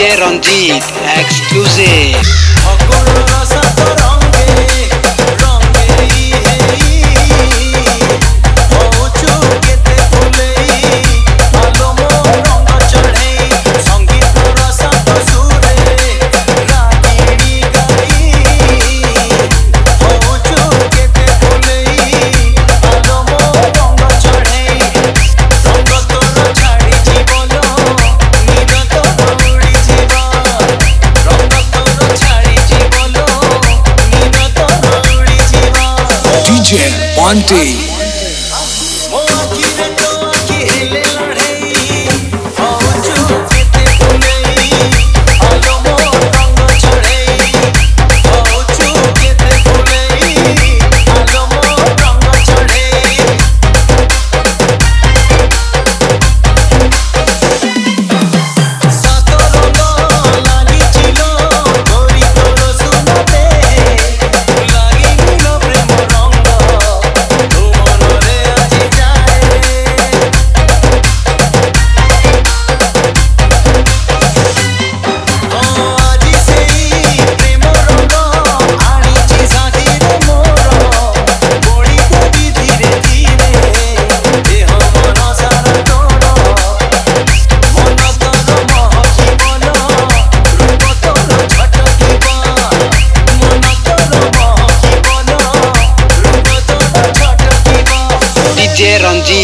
DJ Ranjit exclusive. DJ Ponte. ମୋ